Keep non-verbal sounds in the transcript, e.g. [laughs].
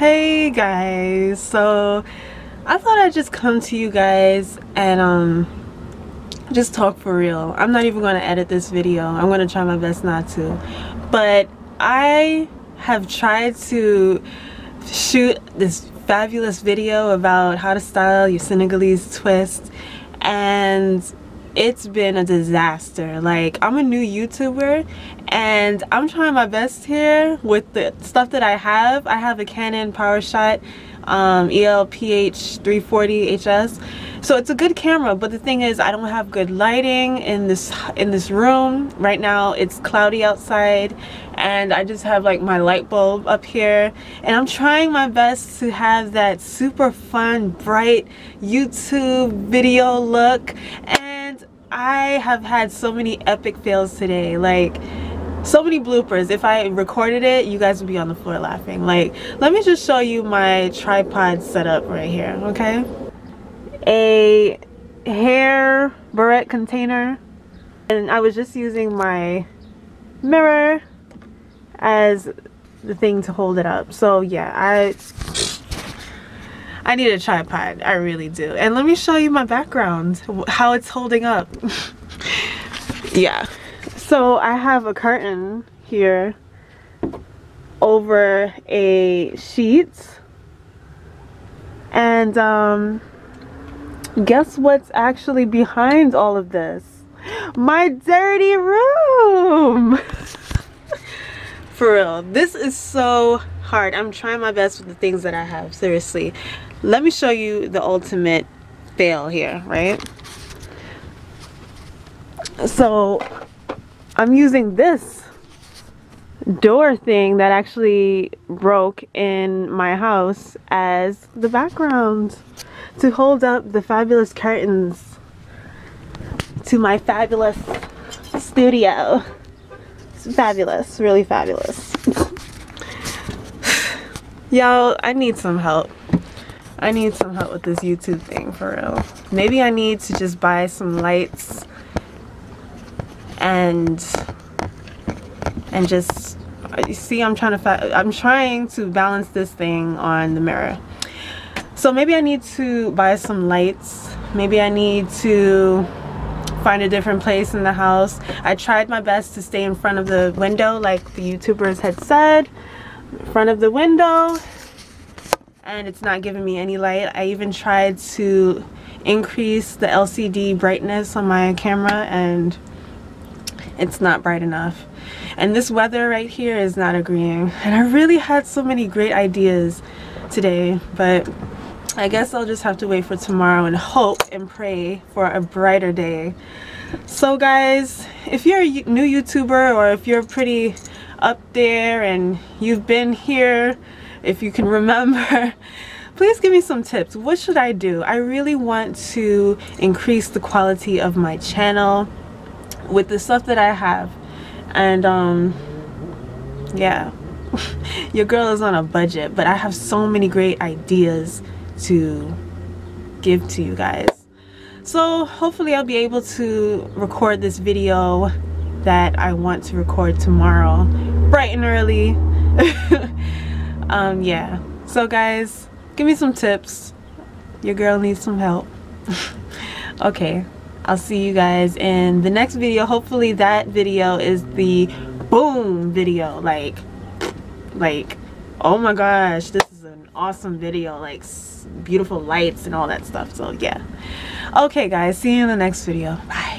hey guys. So I thought I'd just come to you guys and um just talk for real. I'm not even going to edit this video. I'm going to try my best not to. But I have tried to shoot this fabulous video about how to style your Senegalese twist. And it's been a disaster. Like i'm a new youtuber and i'm trying my best here with the stuff that i have. I have a canon powershot um, elph 340 hs so it's a good camera but the thing is i don't have good lighting in this in this room. Right now it's cloudy outside and i just have like my light bulb up here. And i'm trying my best to have that super fun bright youtube video look. and I have had so many epic fails today. Like, so many bloopers. If I recorded it, you guys would be on the floor laughing. Like, let me just show you my tripod setup right here, okay? A hair barrette container. And I was just using my mirror as the thing to hold it up. So yeah, I I need a tripod. I really do. And let me show you my background, how it's holding up. [laughs] yeah. So I have a curtain here over a sheet. And um, guess what's actually behind all of this? My dirty room! [laughs] For real, this is so hard. I'm trying my best with the things that I have, seriously. Let me show you the ultimate fail here right? So I'm using this door thing that actually broke in my house as the background to hold up the fabulous curtains to my fabulous studio. It's fabulous really fabulous y'all I need some help I need some help with this YouTube thing for real. Maybe I need to just buy some lights and and just see I'm trying to I'm trying to balance this thing on the mirror. So maybe I need to buy some lights. Maybe I need to find a different place in the house. I tried my best to stay in front of the window like the YouTubers had said. Front of the window and it's not giving me any light. I even tried to increase the LCD brightness on my camera and it's not bright enough. And this weather right here is not agreeing. And I really had so many great ideas today, but I guess I'll just have to wait for tomorrow and hope and pray for a brighter day. So guys, if you're a new YouTuber or if you're pretty up there and you've been here if you can [laughs] remember. Please give me some tips. What should I do? I really want to increase the quality of my channel with the stuff that I have. And um yeah. [laughs] Your girl is on a budget but I have so many great ideas to give to you guys. So hopefully I'll be able to record this video that I want to record tomorrow bright and early. [laughs] Um yeah. So guys give me some tips. Your girl needs some help. [laughs] Okay. I'll see you guys in the next video. Hopefully that video is the boom video. Like like oh my gosh this is an awesome video. Like beautiful lights and all that stuff. So yeah. Okay guys see you in the next video. Bye